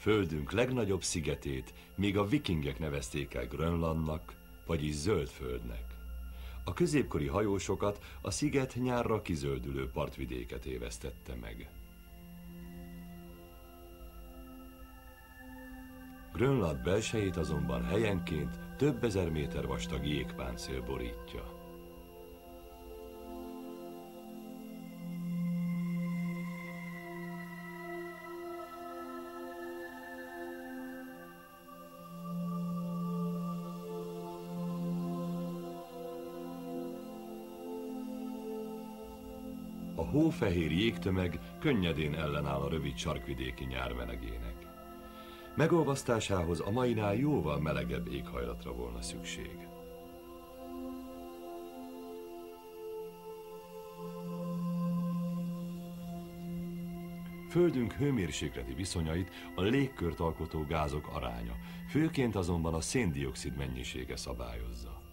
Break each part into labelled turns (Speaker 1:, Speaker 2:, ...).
Speaker 1: Földünk legnagyobb szigetét még a vikingek nevezték el Grönlandnak, vagyis Zöldföldnek. A középkori hajósokat a sziget nyárra kizöldülő partvidéket évesztette meg. Grönland belsejét azonban helyenként több ezer méter vastag jégpáncél borítja. Hófehér jégtömeg könnyedén ellenáll a rövid sarkvidéki nyár melegének. Megolvasztásához a mainál jóval melegebb éghajlatra volna szükség. Földünk hőmérsékleti viszonyait a légkört alkotó gázok aránya, főként azonban a széndiokszid mennyisége szabályozza.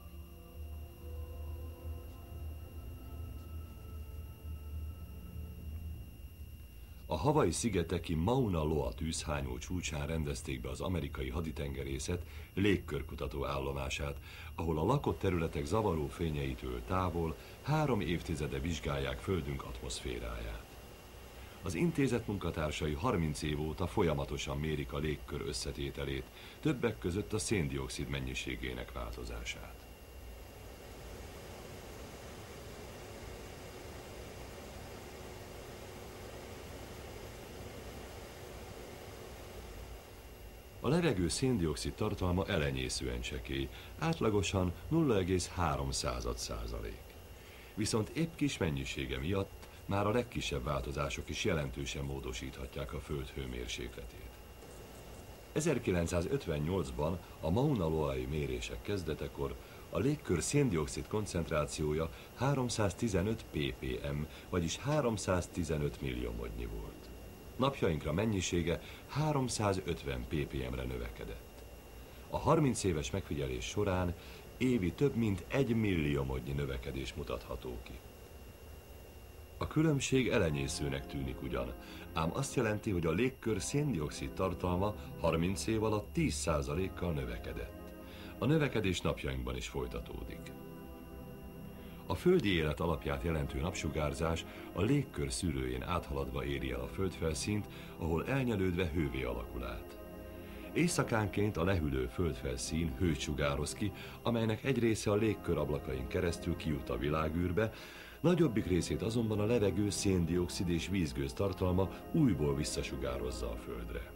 Speaker 1: A havai szigeteki Mauna Loa tűzhányó csúcsán rendezték be az amerikai haditengerészet légkörkutató állomását, ahol a lakott területek zavaró fényeitől távol három évtizede vizsgálják Földünk atmoszféráját. Az intézet munkatársai 30 év óta folyamatosan mérik a légkör összetételét, többek között a széndiokszid mennyiségének változását. A levegő széndiokszid tartalma elenyészően csekély, átlagosan 0,3 százalék. Viszont épp kis mennyisége miatt már a legkisebb változások is jelentősen módosíthatják a Föld hőmérsékletét. 1958-ban a Mauna Loai mérések kezdetekor a légkör széndiokszid koncentrációja 315 ppm, vagyis 315 milliomodnyi volt napjainkra mennyisége 350 ppm-re növekedett. A 30 éves megfigyelés során évi több mint egy milliómodnyi növekedés mutatható ki. A különbség elenyészőnek tűnik ugyan, ám azt jelenti, hogy a légkör széndiokszid tartalma 30 év alatt 10%-kal növekedett. A növekedés napjainkban is folytatódik. A földi élet alapját jelentő napsugárzás a légkör szűrőjén áthaladva éri el a földfelszínt, ahol elnyelődve hővé alakul át. Éjszakánként a lehűlő földfelszín hőt sugároz ki, amelynek egy része a légkör ablakain keresztül kijut a világűrbe, nagyobbik részét azonban a levegő széndiokszid és vízgőz tartalma újból visszasugározza a földre.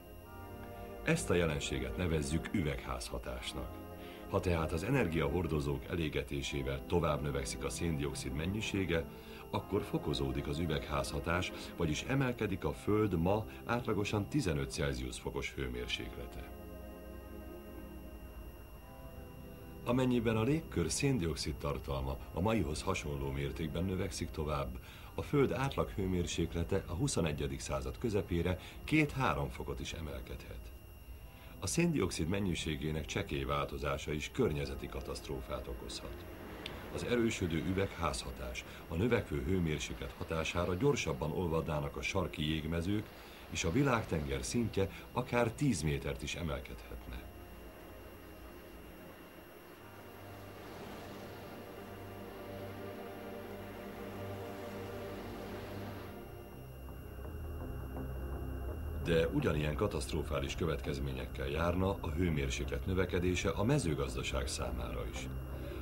Speaker 1: Ezt a jelenséget nevezzük üvegházhatásnak. Ha tehát az energiahordozók elégetésével tovább növekszik a széndiokszid mennyisége, akkor fokozódik az üvegházhatás, vagyis emelkedik a Föld ma átlagosan 15 Celsius fokos hőmérséklete. Amennyiben a légkör széndiokszid tartalma a maihoz hasonló mértékben növekszik tovább, a Föld átlag hőmérséklete a 21. század közepére 2-3 fokot is emelkedhet. A széndiokszid mennyiségének csekély változása is környezeti katasztrófát okozhat. Az erősödő üvegházhatás, a növekvő hőmérséklet hatására gyorsabban olvadnának a sarki jégmezők, és a világtenger szintje akár 10 métert is emelkedhetne. De ugyanilyen katasztrofális következményekkel járna a hőmérséklet növekedése a mezőgazdaság számára is.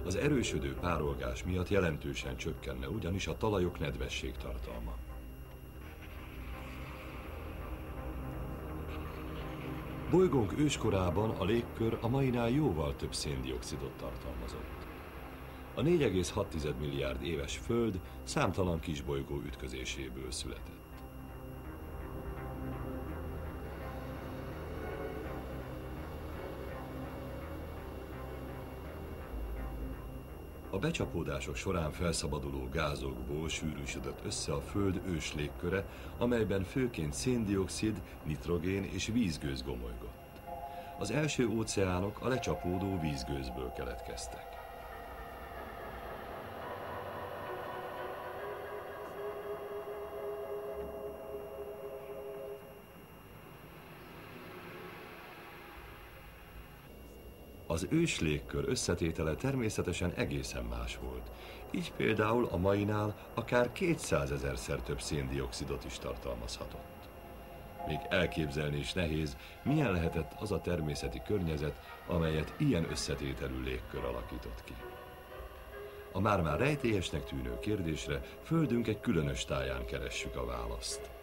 Speaker 1: Az erősödő párolgás miatt jelentősen csökkenne ugyanis a talajok nedvesség tartalma. Bolygónk őskorában a légkör a mainál jóval több széndiokszidot tartalmazott. A 4,6 milliárd éves Föld számtalan kisbolygó ütközéséből született. A becsapódások során felszabaduló gázokból sűrűsödött össze a Föld ős légköre, amelyben főként széndiokszid, nitrogén és vízgőz gomolygott. Az első óceánok a lecsapódó vízgőzből keletkeztek. Az ős légkör összetétele természetesen egészen más volt. Így például a mainál akár 200 ezerszer több széndiokszidot is tartalmazhatott. Még elképzelni is nehéz, milyen lehetett az a természeti környezet, amelyet ilyen összetételű légkör alakított ki. A már-már rejtélyesnek tűnő kérdésre Földünk egy különös táján keressük a választ.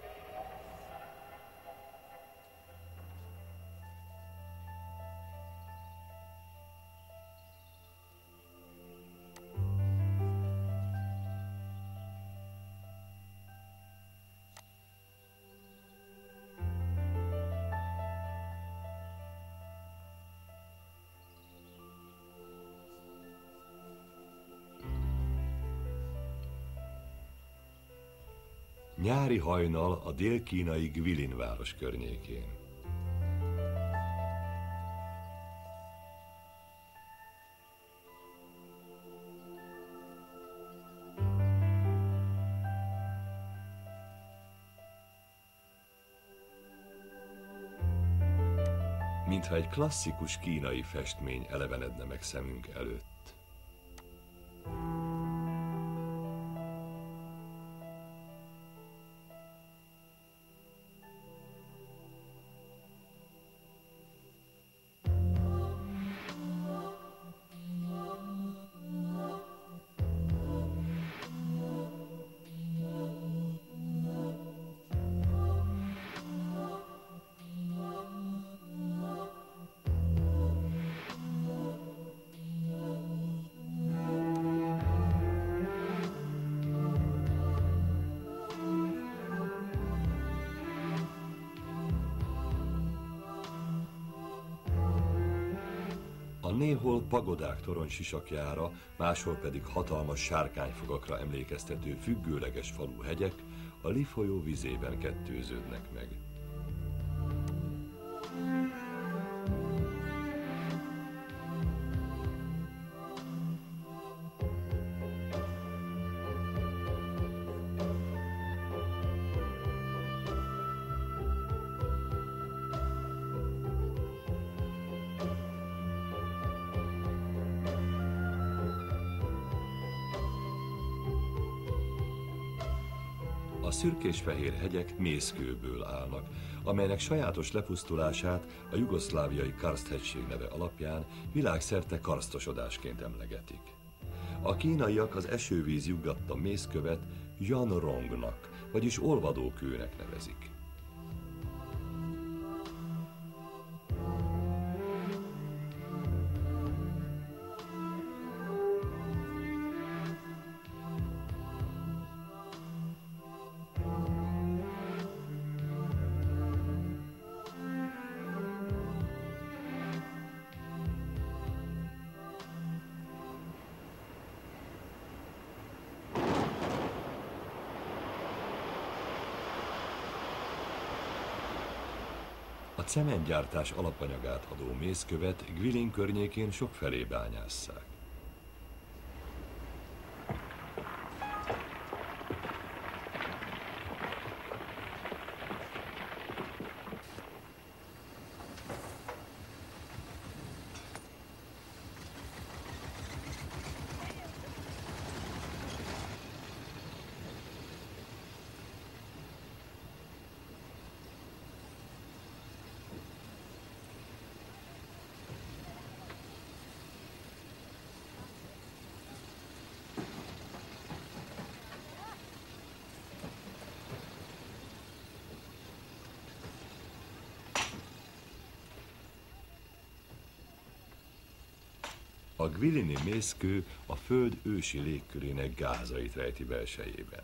Speaker 1: Hajnal a dél-kínai Gvilin város környékén. mintha egy klasszikus kínai festmény elevenedne meg szemünk előtt. Néhol pagodák torony sisakjára, máshol pedig hatalmas sárkányfogakra emlékeztető függőleges falu hegyek a Lifolyó vizében kettőződnek meg. Szürkés-fehér hegyek mészkőből állnak, amelynek sajátos lepusztulását a jugoszláviai karsthegység neve alapján világszerte karstosodásként emlegetik. A kínaiak az esővíz juggatta mészkövet Janrongnak, vagyis olvadókőnek nevezik. Cementgyártás alapanyagát adó mészkövet Gvilin környékén sokfelé bányásszák. A Gwilini mészkő a föld ősi légkörének gázait rejti belsejében.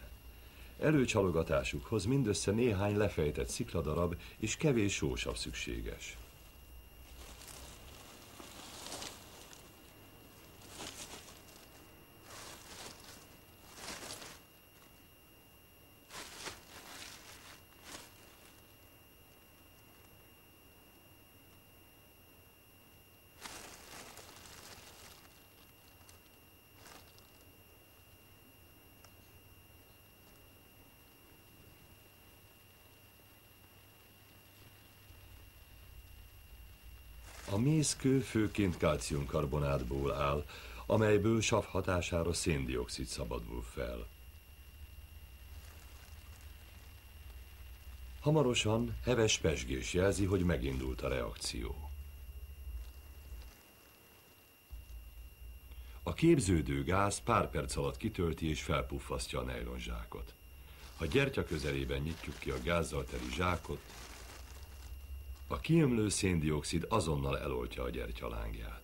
Speaker 1: Előcsalogatásukhoz mindössze néhány lefejtett szikladarab és kevés sósav szükséges. Mészkő főként kalciumkarbonátból áll, amelyből sav hatására széndiokszid szabadul fel. Hamarosan heves pesgés jelzi, hogy megindult a reakció. A képződő gáz pár perc alatt kitölti és felpuffasztja a nejlonzsákot. Ha gyertya közelében nyitjuk ki a gázzal teli zsákot, a kiömlő széndiokszid azonnal eloltja a gyertya lángját.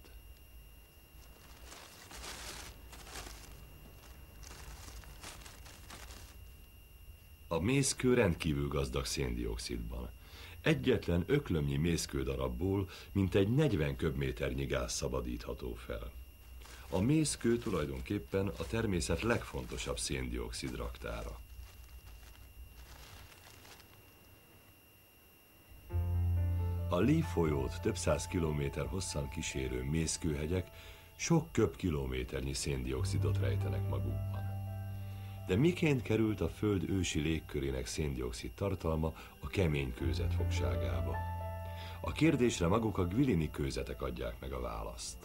Speaker 1: A mészkő rendkívül gazdag széndiokszidban. Egyetlen öklömnyi mészkő darabból mintegy 40 köbméternyi gáz szabadítható fel. A mészkő tulajdonképpen a természet legfontosabb széndiokszid raktára. A Lee folyót több száz kilométer hosszan kísérő mészkőhegyek sok köbkilométernyi széndiokszidot rejtenek magukban. De miként került a Föld ősi légkörének széndiokszid tartalma a kemény kőzet fogságába? A kérdésre maguk a Gwilini kőzetek adják meg a választ.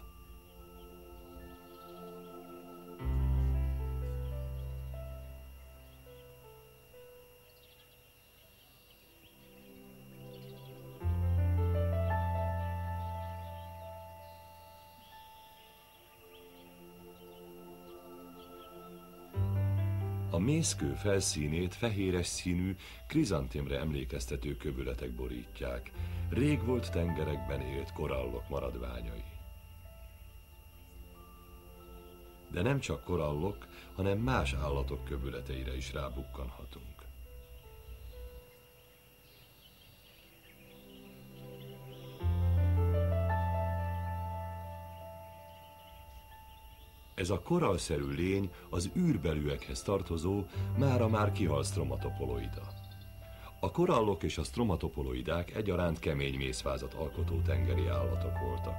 Speaker 1: Mészkő felszínét fehéres színű, krizantémre emlékeztető kövületek borítják. Rég volt tengerekben élt korallok maradványai. De nem csak korallok, hanem más állatok kövületeire is rábukkanhatunk. Ez a koralszerű lény az űrbelűekhez tartozó, mára már kihalt stromatopoloida. A korallok és a stromatopoloidák egyaránt kemény mészvázat alkotó tengeri állatok voltak.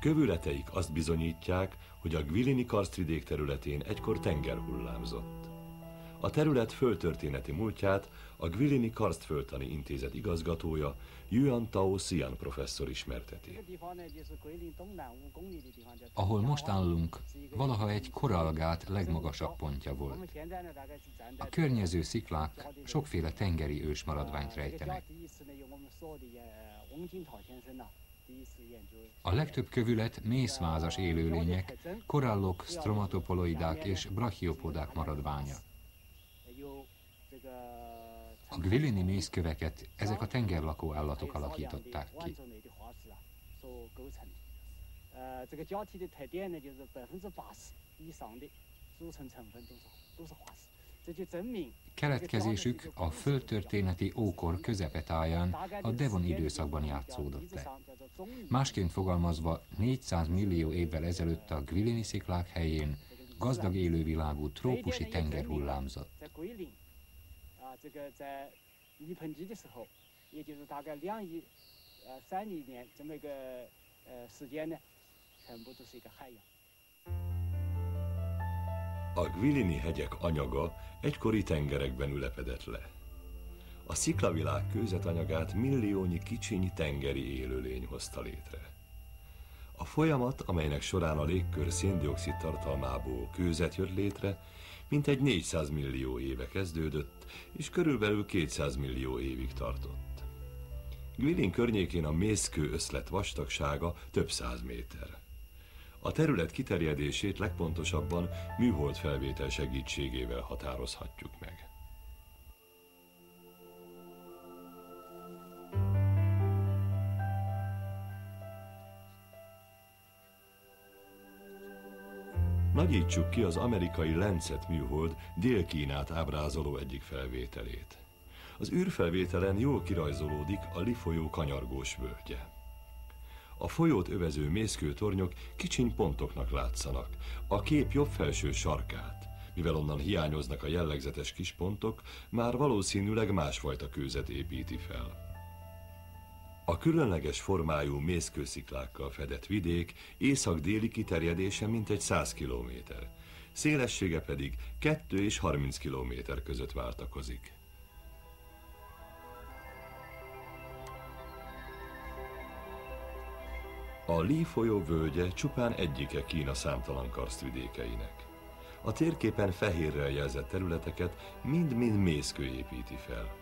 Speaker 1: Kövületeik azt bizonyítják, hogy a Gwilini karstvidék területén egykor tenger hullámzott. A terület földtörténeti múltját a Gwilini Karstföldtani Intézet igazgatója Yuan Tao Xian professzor ismerteti.
Speaker 2: Ahol most állunk, valaha egy koralgát legmagasabb pontja volt. A környező sziklák sokféle tengeri ősmaradványt rejtenek. A legtöbb kövület mészvázas élőlények, korallok, stromatopoloidák és brachiopodák maradványa. A Gwilini mészköveket ezek a tengerlakó állatok alakították ki. Keletkezésük a földtörténeti ókor közepetáján a Devon időszakban játszódott le. Másként fogalmazva 400 millió évvel ezelőtt a Gwilini sziklák helyén gazdag élővilágú trópusi tenger hullámzott. 这个在泥盆纪的时候，也就是大概两亿呃三亿年这么一个呃时间呢，全部都是一个海洋。
Speaker 1: A Gwilini hegyek anyaga egykori tengerekben ülepedett le. A sziklavilág kőzetanyagát milliónyi kicsiny tengeri élőlény hozta létre. A folyamat, amelynek során a légkör széndiokszid tartalmából kőzet jött létre, mintegy 400 millió éve kezdődött, és körülbelül 200 millió évig tartott. Gwilin környékén a mészkő összlet vastagsága több száz méter. A terület kiterjedését legpontosabban műhold felvétel segítségével határozhatjuk meg. Nagyítsuk ki az amerikai Lancet műhold Dél-Kínát ábrázoló egyik felvételét. Az űrfelvételen jól kirajzolódik a Lifolyó kanyargós völgye. A folyót övező mészkőtornyok kicsiny pontoknak látszanak. A kép jobb felső sarkát, mivel onnan hiányoznak a jellegzetes kis pontok, már valószínűleg másfajta kőzet építi fel. A különleges formájú mészkősziklákkal fedett vidék észak-déli kiterjedése mintegy 100 kilométer, szélessége pedig 2 és 30 kilométer között váltakozik. A Li folyó völgye csupán egyike Kína számtalan karsztvidékeinek. A térképen fehérrel jelzett területeket mind-mind mészkő építi fel.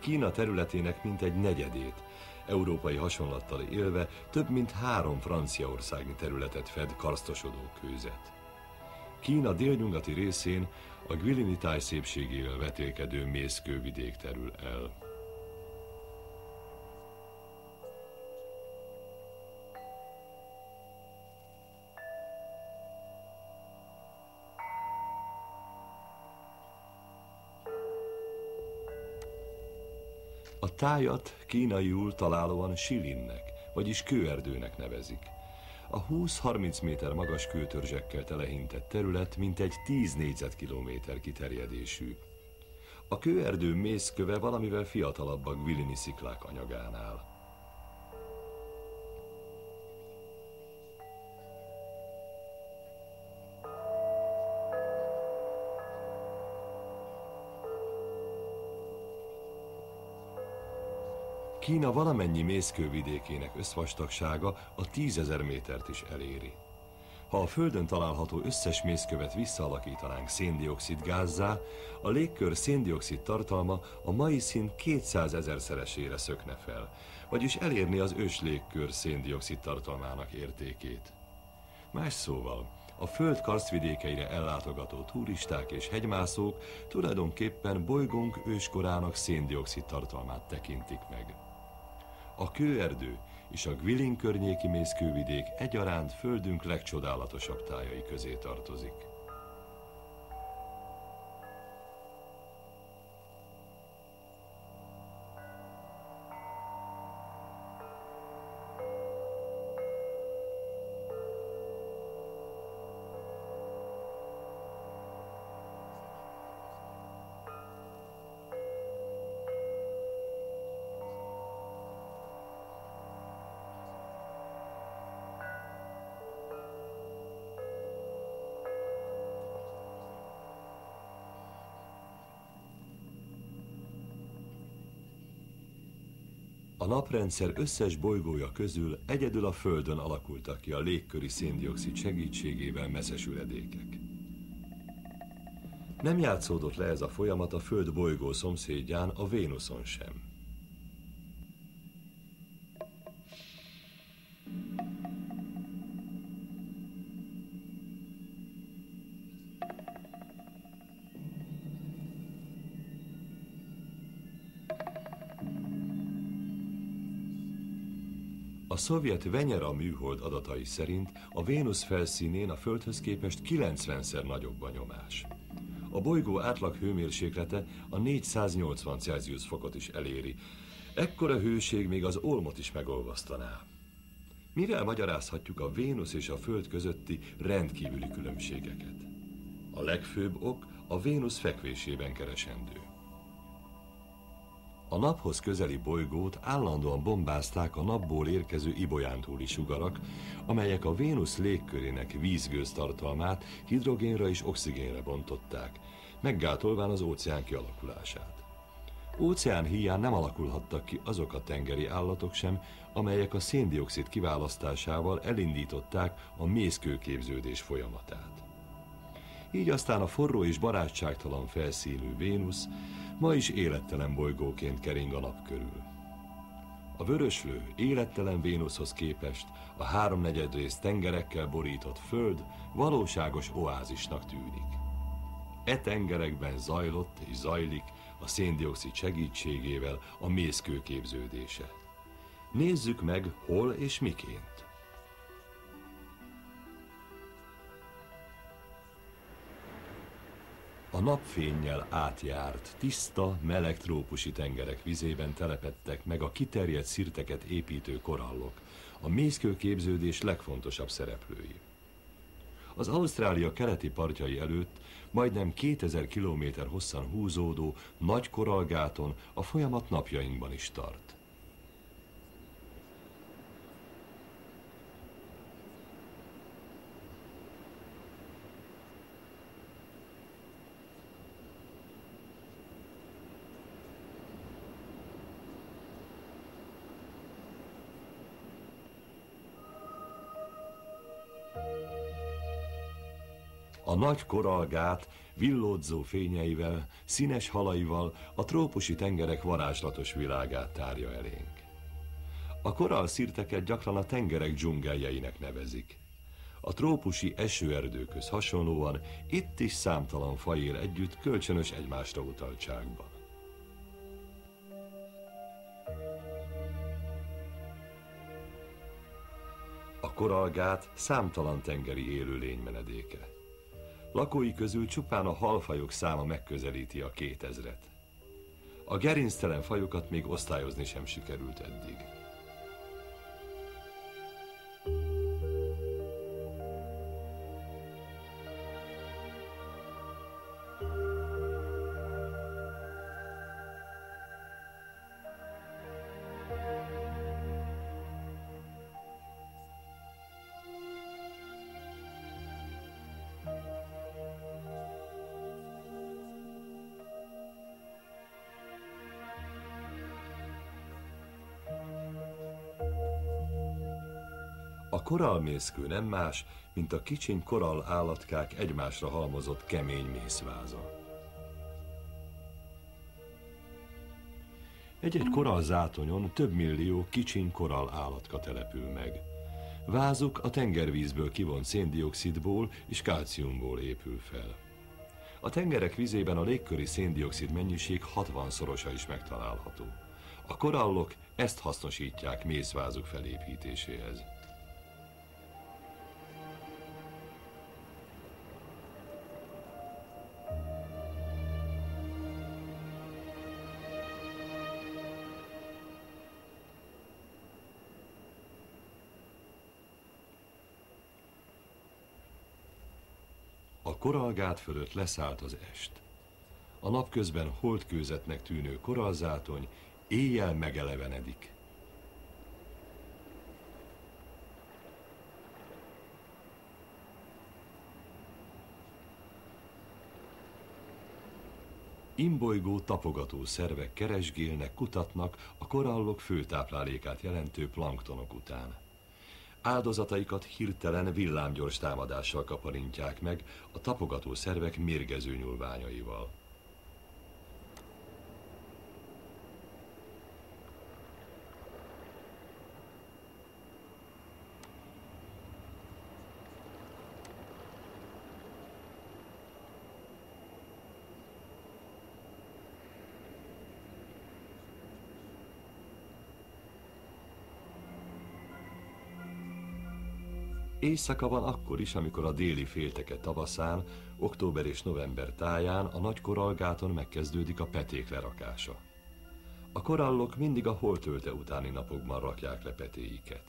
Speaker 1: Kína területének mintegy negyedét, európai hasonlattal élve több mint három franciaországi területet fed karsztosodó kőzet. Kína délnyugati részén a Guilini táj szépségével vetélkedő mészkővidék terül el. A tájat kínaiul találóan silinnek, vagyis kőerdőnek nevezik. A 20-30 méter magas kőtörzsekkel telehintett terület mintegy 10 négyzetkilométer kiterjedésű. A kőerdő mészköve valamivel fiatalabb a Gvilini sziklák anyagánál. Kína valamennyi mészkővidékének összvastagsága a tízezer métert is eléri. Ha a Földön található összes mészkövet visszaalakítanánk széndiokszid gázzá, a légkör széndiokszid tartalma a mai szint 200 ezer szeresére szökne fel, vagyis elérni az ős légkör széndiokszid tartalmának értékét. Más szóval, a Föld karsztvidékeire ellátogató turisták és hegymászók tulajdonképpen bolygónk őskorának széndiokszid tartalmát tekintik meg. A kőerdő és a Gvilin környéki mészkővidék egyaránt földünk legcsodálatosabb tájai közé tartozik. A naprendszer összes bolygója közül egyedül a Földön alakultak ki a légköri széndiokszid segítségével messzes üledékek. Nem játszódott le ez a folyamat a Föld bolygó szomszédján, a Vénuszon sem. Szovjet Venyera műhold adatai szerint a Vénusz felszínén a Földhöz képest 90-szer nagyobb a nyomás. A bolygó átlag hőmérséklete a 480 Celsius fokot is eléri. Ekkora hőség még az olmot is megolvasztaná. Mivel magyarázhatjuk a Vénusz és a Föld közötti rendkívüli különbségeket? A legfőbb ok a Vénusz fekvésében keresendő. A naphoz közeli bolygót állandóan bombázták a napból érkező ibolyántúli sugarak, amelyek a Vénusz légkörének vízgőz tartalmát hidrogénre és oxigénre bontották, meggátolván az óceán kialakulását. Óceán hiány nem alakulhattak ki azok a tengeri állatok sem, amelyek a széndiokszid kiválasztásával elindították a mészkőképződés folyamatát. Így aztán a forró és barátságtalan felszínű Vénusz ma is élettelen bolygóként kering a nap körül. A vöröslő, élettelen Vénuszhoz képest a háromnegyed rész tengerekkel borított föld valóságos oázisnak tűnik. E tengerekben zajlott és zajlik a széndiokszid segítségével a mészkő képződése. Nézzük meg, hol és miként. A napfénnyel átjárt, tiszta, meleg trópusi tengerek vizében telepettek meg a kiterjedt szirteket építő korallok, a mészkőképződés legfontosabb szereplői. Az Ausztrália keleti partjai előtt majdnem 2000 km hosszan húzódó nagy korallgáton a folyamat napjainkban is tart. A nagy koralgát villódzó fényeivel, színes halaival a trópusi tengerek varázslatos világát tárja elénk. A korall szirteket gyakran a tengerek dzsungeljeinek nevezik. A trópusi esőerdőköz hasonlóan itt is számtalan faj él együtt kölcsönös egymásra utaltságban. A koralgát számtalan tengeri élőlény menedéke. Lakói közül csupán a halfajok száma megközelíti a kétezret. A gerinctelen fajokat még osztályozni sem sikerült eddig. Korallmészkő nem más, mint a kicsiny korall állatkák egymásra halmozott kemény mészváza. Egy-egy korallzátonyon több millió kicsiny korall állatka települ meg. Vázuk a tengervízből kivont széndiokszidból és kálciumból épül fel. A tengerek vizében a légköri széndiokszid mennyiség 60-szorosa is megtalálható. A korallok ezt hasznosítják mészvázuk felépítéséhez. Koralgát fölött leszállt az est. A napközben holdkőzetnek tűnő koralzátony éjjel megelevenedik. Imbolygó tapogató szervek keresgélnek, kutatnak a korallok főtáplálékát jelentő planktonok után. Áldozataikat hirtelen villámgyors támadással kaparintják meg a tapogató szervek mérgező nyúlványaival. Éjszaka van akkor is, amikor a déli félteke tavaszán, október és november táján a nagy korallgáton megkezdődik a peték lerakása. A korallok mindig a holtölte utáni napokban rakják le petéiket.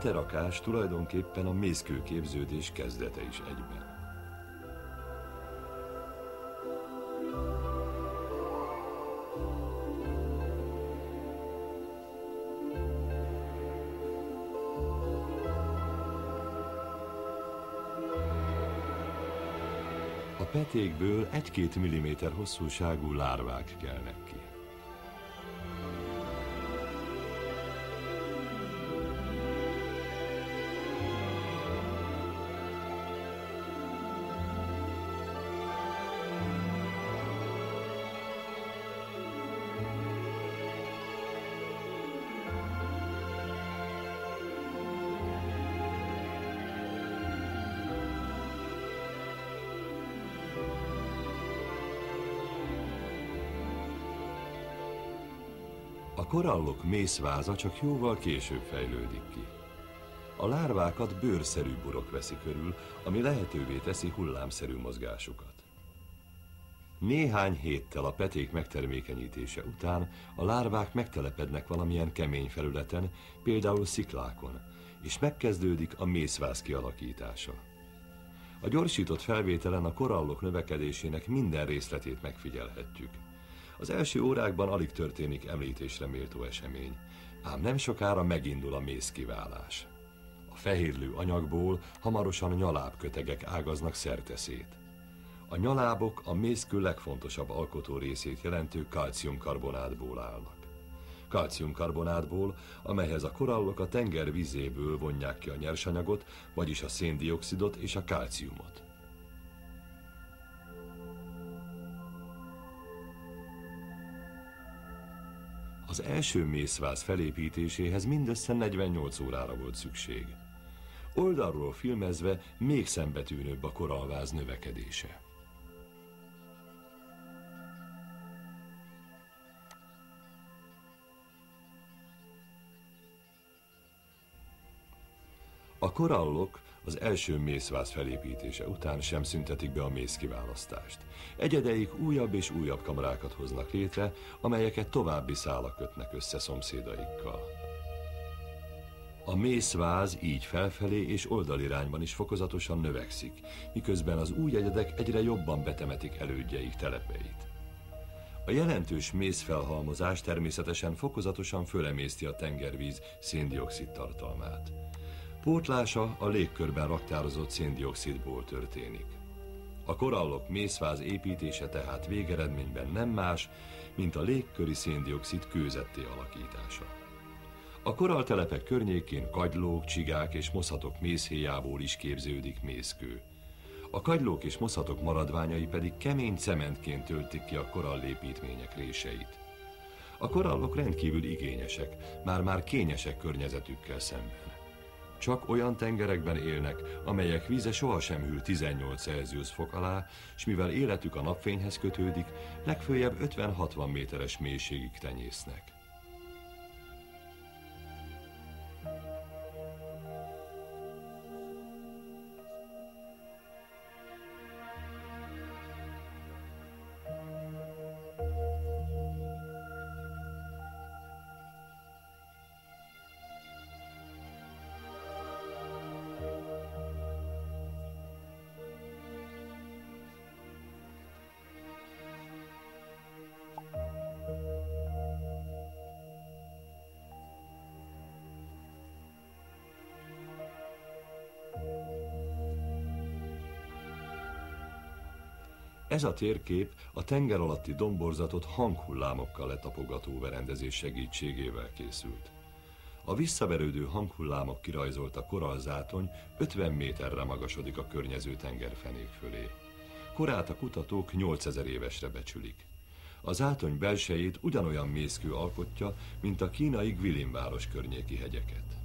Speaker 1: Peterakás tulajdonképpen a mészkőképződés kezdete is egyben. A petékből egy-két milliméter hosszúságú lárvák kelnek ki. Korallok mészváza csak jóval később fejlődik ki. A lárvákat bőrszerű burok veszi körül, ami lehetővé teszi hullámszerű mozgásukat. Néhány héttel a peték megtermékenyítése után a lárvák megtelepednek valamilyen kemény felületen, például sziklákon, és megkezdődik a mészvász kialakítása. A gyorsított felvételen a korallok növekedésének minden részletét megfigyelhetjük. Az első órákban alig történik említésre méltó esemény, ám nem sokára megindul a mészkiválás. A fehérlő anyagból hamarosan nyalábkötegek ágaznak szerteszét. A nyalábok a mészkő legfontosabb alkotó részét jelentő kalciumkarbonátból állnak. Kalciumkarbonátból, amelyhez a korallok a tenger vizéből vonják ki a nyersanyagot, vagyis a széndiokszidot és a kalciumot. Az első mészváz felépítéséhez mindössze 48 órára volt szükség. Oldalról filmezve még szembetűnőbb a koralváz növekedése. A korallok az első mészváz felépítése után sem szüntetik be a mészkiválasztást. Egyedeik újabb és újabb kamarákat hoznak létre, amelyeket további szálak kötnek össze szomszédaikkal. A mészváz így felfelé és oldalirányban is fokozatosan növekszik, miközben az új egyedek egyre jobban betemetik elődjeik telepeit. A jelentős mészfelhalmozás természetesen fokozatosan fölemészti a tengervíz széndiokszid tartalmát. Pótlása a légkörben raktározott széndiokszidból történik. A korallok mészváz építése tehát végeredményben nem más, mint a légköri széndiokszid kőzetté alakítása. A koralltelepek környékén kagylók, csigák és moszatok mészhéjából is képződik mészkő. A kagylók és moszatok maradványai pedig kemény cementként töltik ki a korallépítmények réseit. A korallok rendkívül igényesek, már-már kényesek környezetükkel szemben. Csak olyan tengerekben élnek, amelyek víze sohasem hűl 18 Celsius fok alá, és mivel életük a napfényhez kötődik, legfőjebb 50-60 méteres mélységig tenyésznek. Ez a térkép a tenger alatti domborzatot hanghullámokkal letapogató berendezés segítségével készült. A visszaverődő hanghullámok kirajzolta korallzátony 50 méterre magasodik a környező tengerfenék fölé. Korát a kutatók 8000 évesre becsülik. Az zátony belsejét ugyanolyan mészkő alkotja, mint a kínai Gwilin város környéki hegyeket.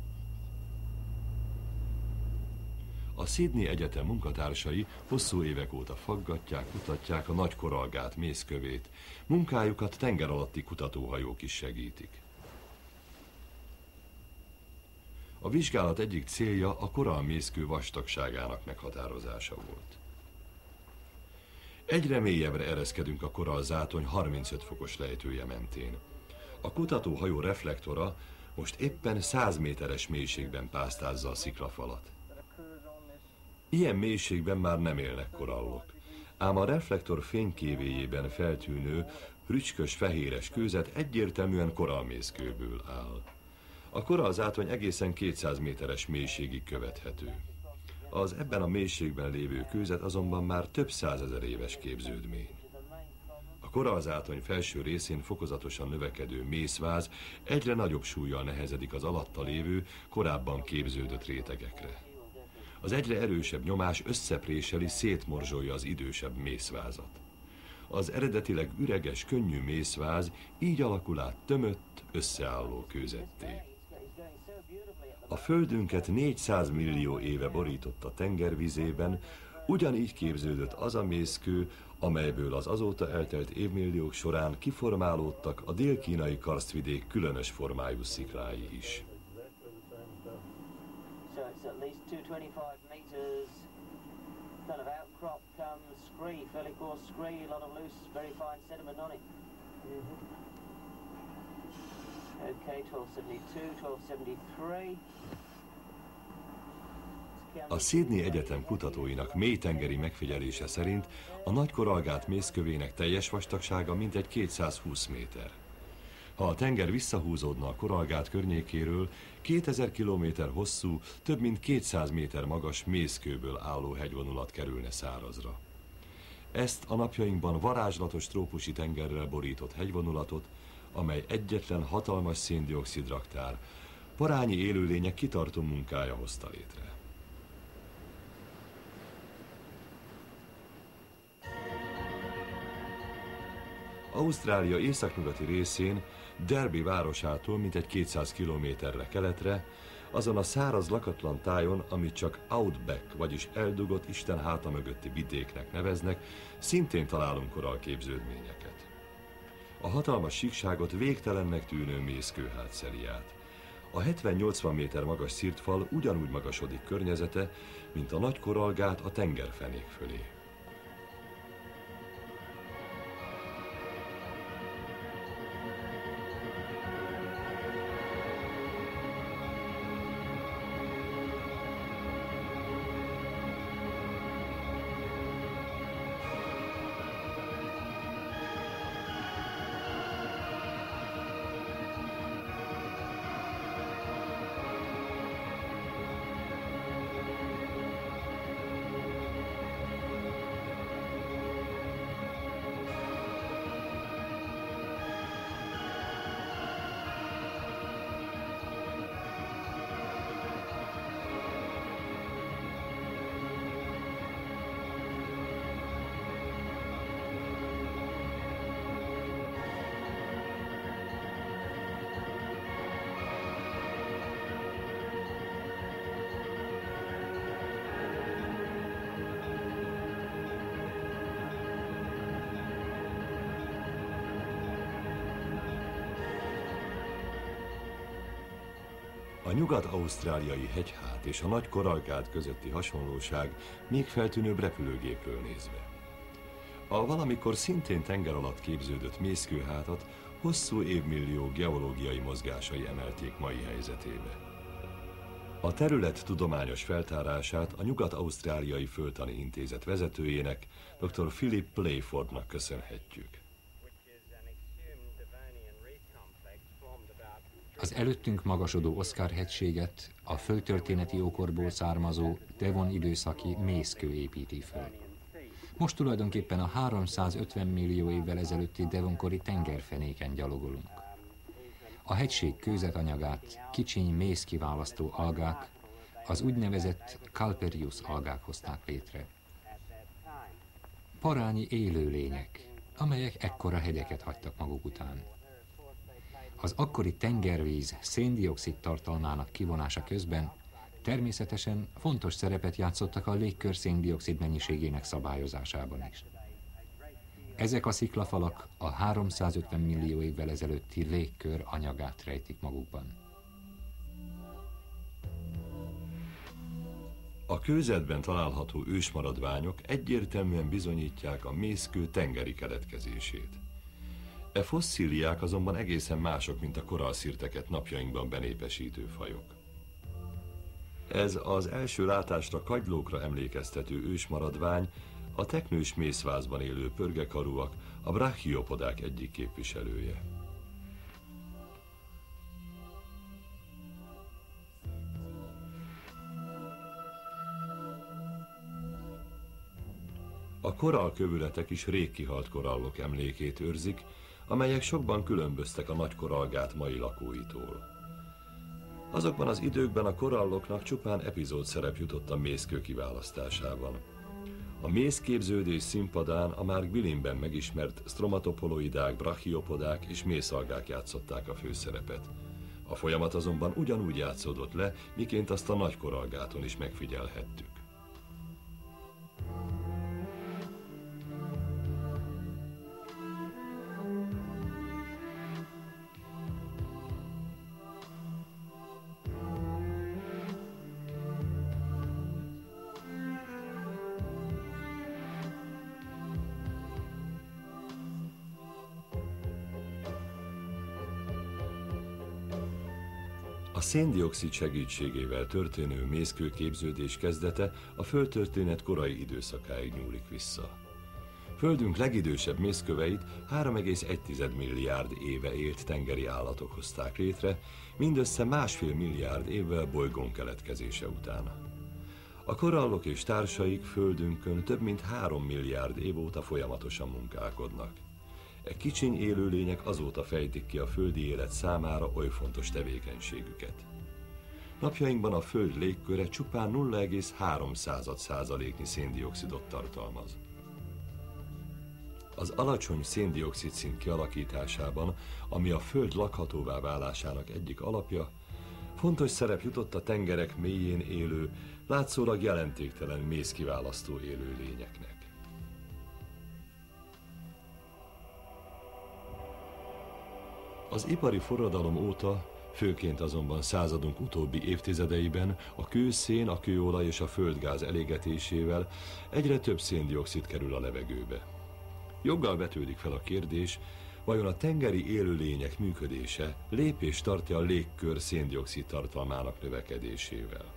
Speaker 1: A Sydney Egyetem munkatársai hosszú évek óta faggatják, kutatják a nagy koralgát mészkövét. Munkájukat tenger alatti kutatóhajók is segítik. A vizsgálat egyik célja a koralmészkő vastagságának meghatározása volt. Egyre mélyebbre ereszkedünk a koralzátony 35 fokos lejtője mentén. A kutatóhajó reflektora most éppen 100 méteres mélységben pásztázza a sziklafalat. Ilyen mélységben már nem élnek korallok, ám a reflektor fénykévéjében feltűnő, rücskös fehéres kőzet egyértelműen korallmészkőből áll. A korallzátony egészen 200 méteres mélységig követhető. Az ebben a mélységben lévő kőzet azonban már több százezer éves képződmény. A korallzátony felső részén fokozatosan növekedő mészváz egyre nagyobb súlyjal nehezedik az alatta lévő, korábban képződött rétegekre. Az egyre erősebb nyomás összepréseli, szétmorzsolja az idősebb mészvázat. Az eredetileg üreges, könnyű mészváz így alakul át tömött, összeálló kőzetté. A földünket 400 millió éve borított a tengervizében, ugyanígy képződött az a mészkő, amelyből az azóta eltelt évmilliók során kiformálódtak a dél-kínai karsztvidék különös formájú sziklái is. 225 meters.
Speaker 3: kind of outcrop um, scree, fairly coarse scree, a lot of loose, very fine sediment on it. Mm -hmm. Okay, 1272, 1273.
Speaker 1: A Sydney Egyetem kutatóinak mélytengeri megfigyelése szerint a nagy koralgát mészkövének teljes vastagsága mintegy 220 méter. Ha a tenger visszahúzódna a koralgát környékéről, 2000 km hosszú, több mint 200 méter magas mészkőből álló hegyvonulat kerülne szárazra. Ezt a napjainkban varázslatos trópusi tengerrel borított hegyvonulatot, amely egyetlen hatalmas széndiokszid raktár, parányi élőlények kitartó munkája hozta létre. Ausztrália északnyugati részén, Derby városától mintegy 200 kilométerre keletre, azon a száraz lakatlan tájon, amit csak Outback, vagyis eldugott Isten háta mögötti vidéknek neveznek, szintén találunk koralképződményeket. A hatalmas síkságot végtelennek tűnő mészkőhát szeli át. A 70-80 méter magas szirtfal ugyanúgy magasodik környezete, mint a nagy koralgát a tengerfenék fölé. A nyugat-ausztráliai hegyhát és a nagy koralgát közötti hasonlóság még feltűnőbb repülőgépről nézve. A valamikor szintén tenger alatt képződött mészkőhátat hosszú évmillió geológiai mozgásai emelték mai helyzetébe. A terület tudományos feltárását a Nyugat-Ausztráliai Földtani Intézet vezetőjének, dr. Philip Playfordnak köszönhetjük.
Speaker 2: Az előttünk magasodó Oscar hegységet a földtörténeti ókorból származó Devon időszaki mészkő építi föl. Most tulajdonképpen a 350 millió évvel ezelőtti Devonkori tengerfenéken gyalogolunk. A hegység kőzetanyagát kicsiny mészkiválasztó algák, az úgynevezett Calperius algák hozták létre. Parányi élőlények, amelyek ekkora hegyeket hagytak maguk után. Az akkori tengervíz széndiokszid tartalmának kivonása közben természetesen fontos szerepet játszottak a légkör széndiokszid mennyiségének szabályozásában is. Ezek a sziklafalak a 350 millió évvel ezelőtti légkör anyagát rejtik magukban.
Speaker 1: A kőzetben található ősmaradványok egyértelműen bizonyítják a mészkő tengeri keletkezését. E fosszíliák azonban egészen mások, mint a koralszirteket napjainkban benépesítő fajok. Ez az első látásra kagylókra emlékeztető ősmaradvány a teknős mészvázban élő pörgekarúak, a brachiopodák egyik képviselője. A korallkövületek is rég kihalt korallok emlékét őrzik, amelyek sokban különböztek a nagy koralgát mai lakóitól. Azokban az időkben a koralloknak csupán epizód szerep jutott a mészkő kiválasztásában. A mészképződés színpadán a már Gvilinben megismert stromatopoloidák, brachiopodák és mészalgák játszották a főszerepet. A folyamat azonban ugyanúgy játszódott le, miként azt a nagy koralgáton is megfigyelhettük. Széndiokszid segítségével történő mészkőképződés kezdete a földtörténet korai időszakáig nyúlik vissza. Földünk legidősebb mészköveit 3,1 milliárd éve élt tengeri állatok hozták létre, mindössze másfél milliárd évvel bolygón keletkezése után. A korallok és társaik földünkön több mint 3 milliárd év óta folyamatosan munkálkodnak. E kicsiny élőlények azóta fejtik ki a földi élet számára oly fontos tevékenységüket. Napjainkban a Föld légköre csupán 0,3 százaléknyi széndiokszidot tartalmaz. Az alacsony széndiokszid szint kialakításában, ami a Föld lakhatóvá válásának egyik alapja, fontos szerep jutott a tengerek mélyén élő, látszólag jelentéktelen mészkiválasztó élőlényeknek. Az ipari forradalom óta, főként azonban századunk utóbbi évtizedeiben a kőszén, a kőolaj és a földgáz elégetésével egyre több széndiokszid kerül a levegőbe. Joggal vetődik fel a kérdés, vajon a tengeri élőlények működése lépés tartja a légkör széndiokszid tartalmának növekedésével.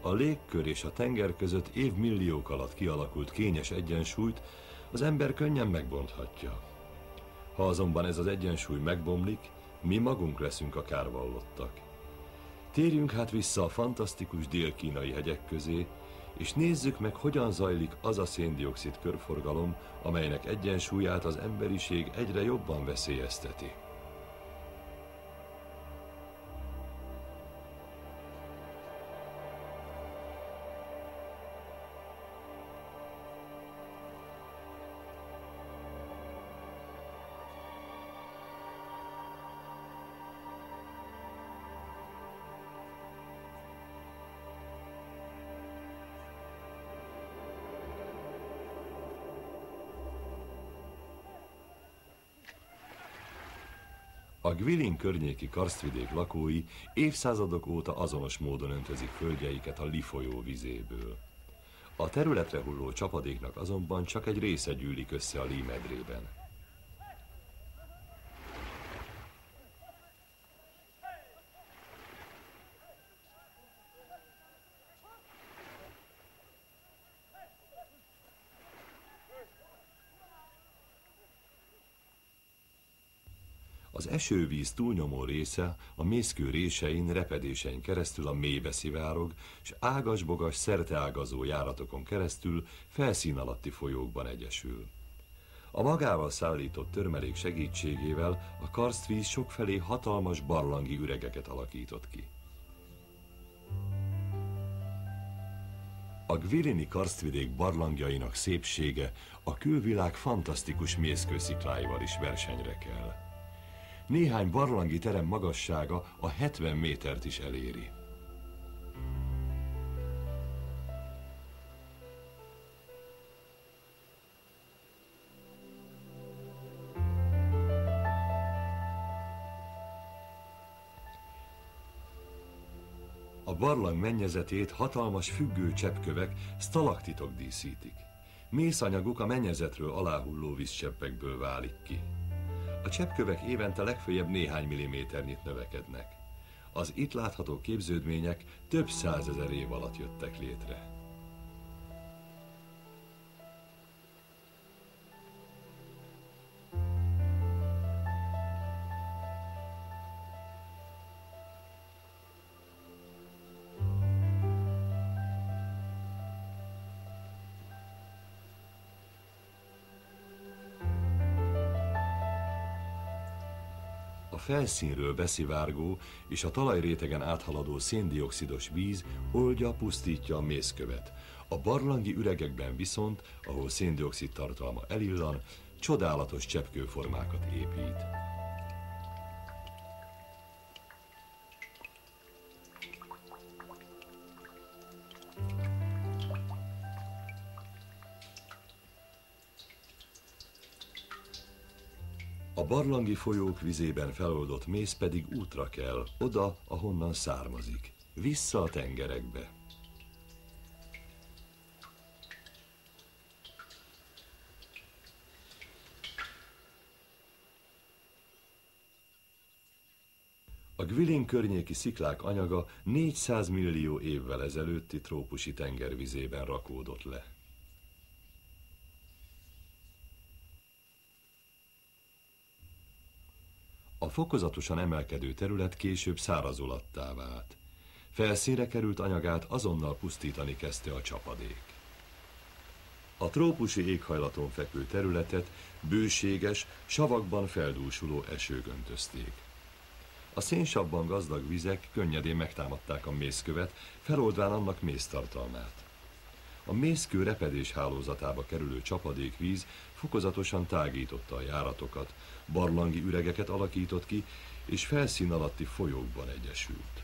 Speaker 1: A légkör és a tenger között évmilliók alatt kialakult kényes egyensúlyt az ember könnyen megbonthatja. Ha azonban ez az egyensúly megbomlik, mi magunk leszünk a kárvallottak. Térjünk hát vissza a fantasztikus dél-kínai hegyek közé, és nézzük meg, hogyan zajlik az a széndiokszid körforgalom, amelynek egyensúlyát az emberiség egyre jobban veszélyezteti. Gvilin környéki karsztvidék lakói évszázadok óta azonos módon öntözik földjeiket a Li folyó vizéből. A területre hulló csapadéknak azonban csak egy része gyűlik össze a Li medrében. Esővíz túlnyomó része a mészkő résein, repedésein keresztül a mélybe szivárog, és ágasbogas, szerteágazó járatokon keresztül felszín alatti folyókban egyesül. A magával szállított törmelék segítségével a karsztvíz sokfelé hatalmas barlangi üregeket alakított ki. A Gvilini karsztvidék barlangjainak szépsége a külvilág fantasztikus mészkőszikláival is versenyre kell. Néhány barlangi terem magassága a 70 métert is eléri. A barlang mennyezetét hatalmas függő cseppkövek, stalaktitok díszítik. Mészanyaguk a mennyezetről aláhulló vízcseppekből válik ki. A cseppkövek évente legfőjebb néhány milliméternyit növekednek. Az itt látható képződmények több százezer év alatt jöttek létre. Felszínről beszivárgó és a talajrétegen áthaladó széndiokszidos víz oldja, pusztítja a mészkövet. A barlangi üregekben viszont, ahol széndiokszid tartalma elillan, csodálatos cseppkőformákat épít. Barlangi folyók vizében feloldott mész pedig útra kell, oda, ahonnan származik, vissza a tengerekbe. A Gvilin környéki sziklák anyaga 400 millió évvel ezelőtti trópusi tengervizében rakódott le. Fokozatosan emelkedő terület később szárazolattá vált. Felszínre került anyagát azonnal pusztítani kezdte a csapadék. A trópusi éghajlaton fekvő területet bőséges, savakban feldúsuló esők öntözték. A szénsavban gazdag vizek könnyedén megtámadták a mészkövet, feloldván annak méztartalmát. A mészkő repedés hálózatába kerülő csapadékvíz fokozatosan tágította a járatokat, barlangi üregeket alakított ki, és felszín alatti folyókban egyesült.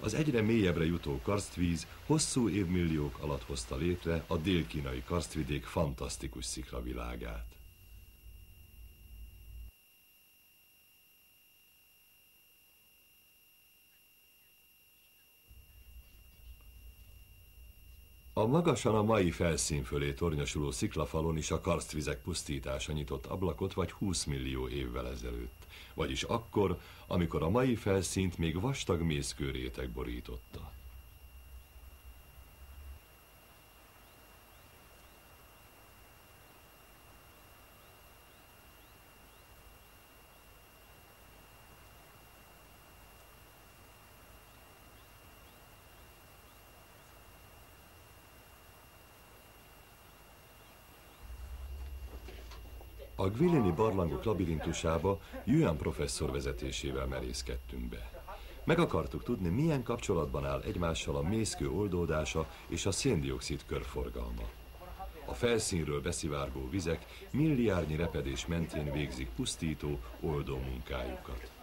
Speaker 1: Az egyre mélyebbre jutó karstvíz hosszú évmilliók alatt hozta létre a dél-kínai karstvidék fantasztikus sziklavilágát. A magasan a mai felszín fölé tornyosuló sziklafalon is a karstvizek pusztítása nyitott ablakot vagy 20 millió évvel ezelőtt, vagyis akkor, amikor a mai felszínt még vastag mészkőréteg borította. A Gwilini barlangok labirintusába Yuan professzor vezetésével merészkedtünk be. Meg akartuk tudni, milyen kapcsolatban áll egymással a mészkő oldódása és a széndiokszid körforgalma. A felszínről beszivárgó vizek milliárdnyi repedés mentén végzik pusztító, oldó munkájukat.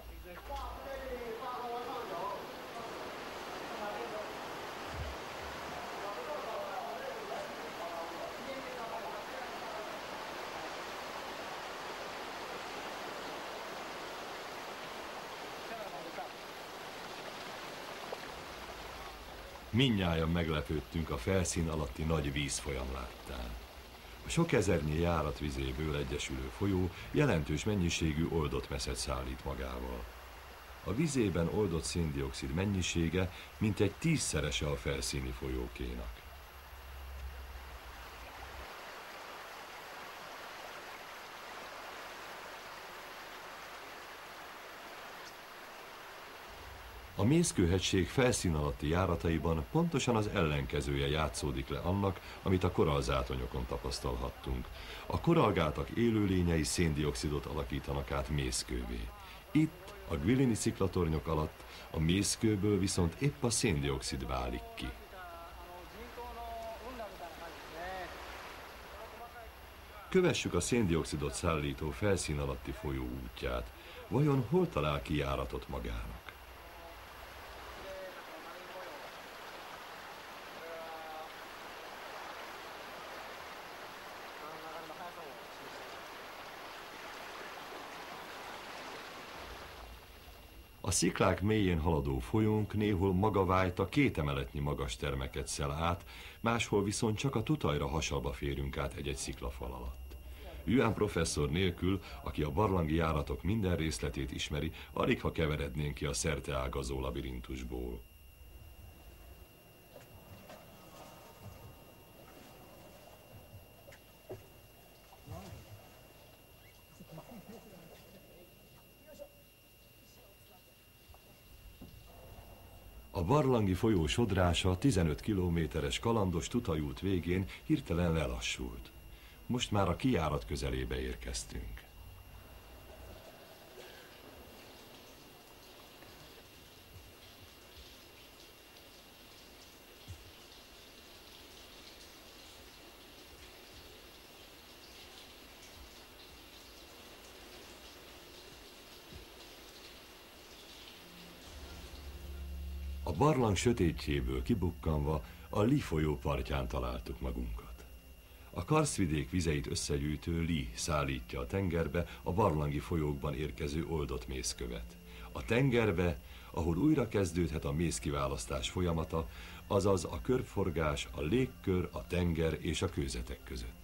Speaker 1: Minnyáján meglepődtünk a felszín alatti nagy vízfolyam láttán. A sok ezernyi járat egyesülő folyó jelentős mennyiségű oldott meszet szállít magával. A vizében oldott széndiokszid mennyisége mintegy tízszerese a felszíni folyókénak. A Mészkőhegység felszín alatti járataiban pontosan az ellenkezője játszódik le annak, amit a koralzátonyokon tapasztalhattunk. A koralgátak élőlényei széndiokszidot alakítanak át mészkővé. Itt, a Gwilini sziklatornyok alatt, a mészkőből viszont épp a széndiokszid válik ki. Kövessük a széndiokszidot szállító felszín alatti folyó útját. Vajon hol talál ki járatot magának? A sziklák mélyén haladó folyónk néhol magavájta két emeletnyi magas termeket szel át, máshol viszont csak a tutajra hasalba férünk át egy-egy sziklafal alatt. Yuan professzor nélkül, aki a barlangi járatok minden részletét ismeri, alig ha keverednénk ki a szerteágazó labirintusból. Barlangi folyó sodrása 15 kilométeres kalandos tutajút végén hirtelen lelassult. Most már a kiárat közelébe érkeztünk. Barlang sötétjéből kibukkanva a Li folyó partján találtuk magunkat. A karszvidék vizeit összegyűjtő Li szállítja a tengerbe a barlangi folyókban érkező oldott mészkövet. A tengerbe, ahol újra kezdődhet a mészkiválasztás folyamata, azaz a körforgás a légkör, a tenger és a kőzetek között.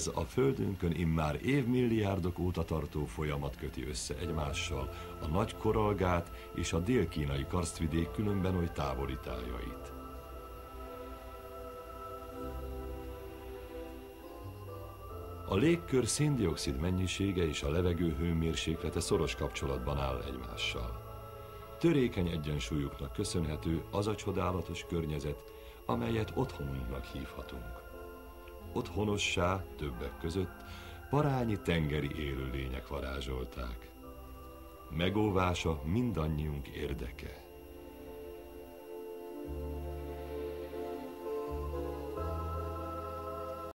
Speaker 1: Ez a Földünkön immár évmilliárdok óta tartó folyamat köti össze egymással a nagy koralgát és a dél-kínai karsztvidék különben oly távoli tájait. A légkör széndiokszid mennyisége és a levegő hőmérséklete szoros kapcsolatban áll egymással. Törékeny egyensúlyuknak köszönhető az a csodálatos környezet, amelyet otthonunknak hívhatunk. Otthonossá többek között parányi tengeri élőlények varázsolták. Megóvása mindannyiunk érdeke. thank you